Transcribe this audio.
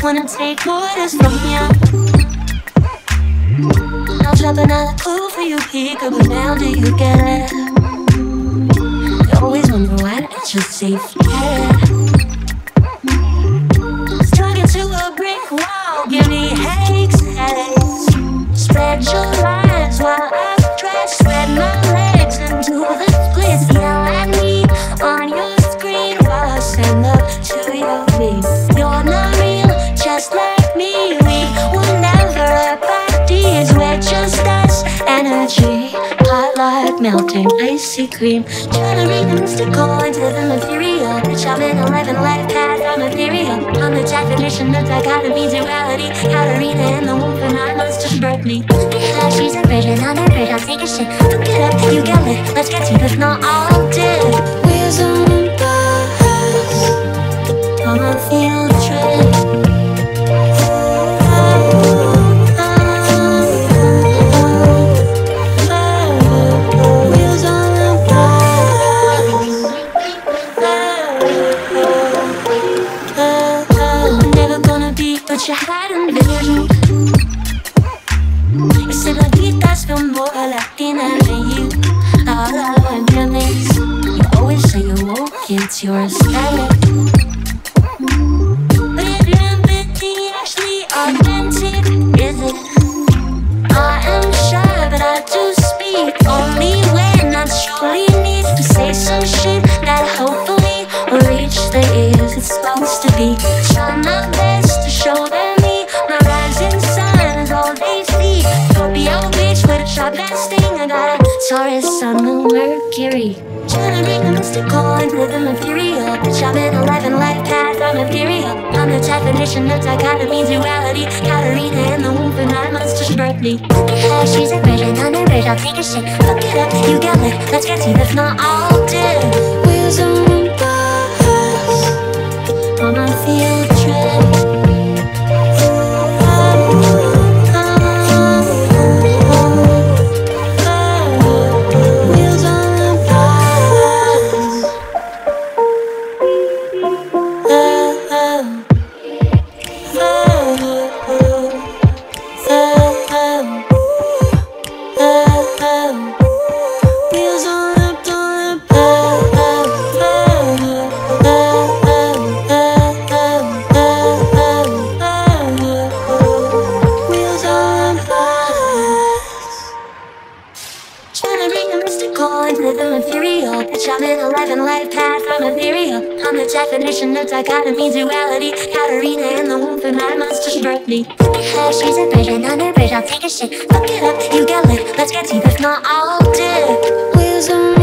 Gonna take orders from you. I'll drop another clue for you, peekaboo. Now do you get it? You always wonder why I just say forget Stuck melting icy cream. Trying to read the mystical into the material. Bitch, I'm in 11 life path, I'm ethereal. I'm the definition of dichotomy, duality. Katarina in the womb for nine months just birthed me. Yeah, she's a virgin, I'm a virgin, I'll take a shit. Look it up, you get lit. Let's get to if not all dead. Had envisioned. You said la guitar's feel more Latina you. All I feelings. You always say you won't, it's your actually authentic, is it? I am shy, but I do speak only when I truly need to say some shit that hopefully will reach the ears it's supposed to be. A sharp ass thing. I got a Taurus, Sun, Moon, Mercury. Bring the mystical into the material. Bitch, I'm in 11 life path, I'm ethereal. I'm the definition of dichotomy, duality. Katarina in the womb for nine months, just birthed me. Yeah, she's a virgin, I'm a virgin, I'll take a shit. Look it up, you get lit. Let's get to if not all dead. Wheels on mystical into the material. Bitch, I'm in 11 life path, I'm ethereal. I'm the definition of dichotomy, duality. Katarina in the womb for my monsters birthed me. Yeah, she's a virgin, I'm a virgin, I'll take a shit. Look it up, you get lit. Let's get to if not all dead. Wheels on.